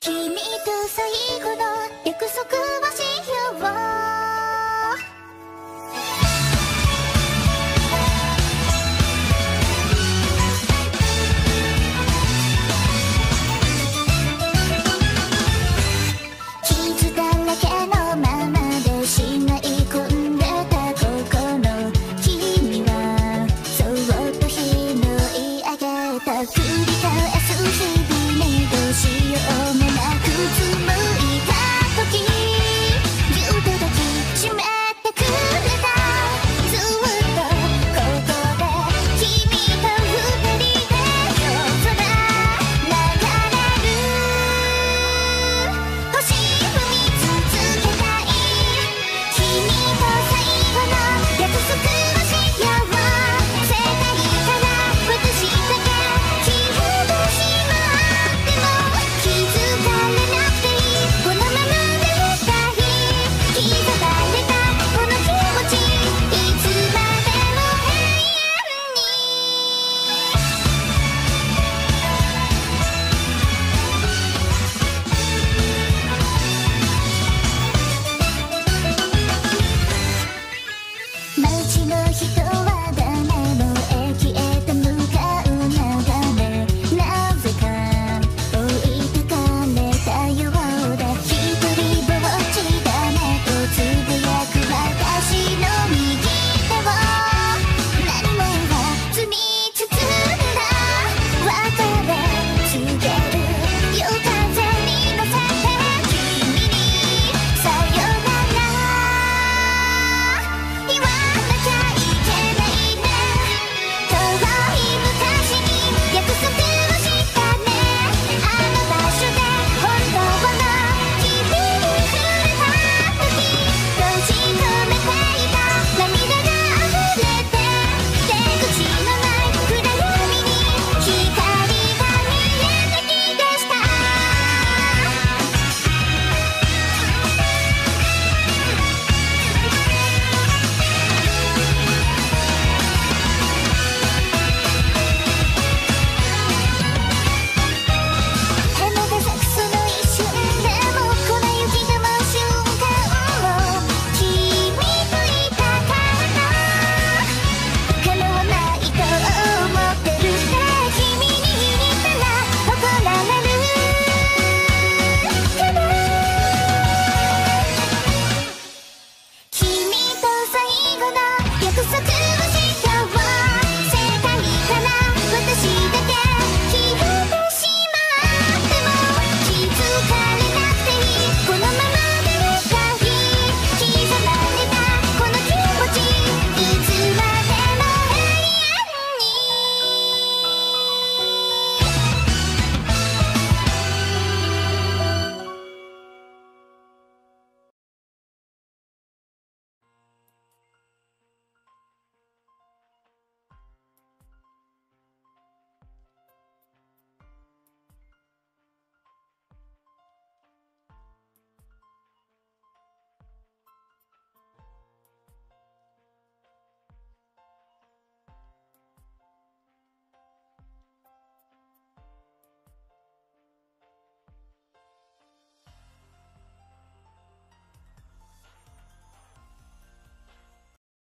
君と最後の約束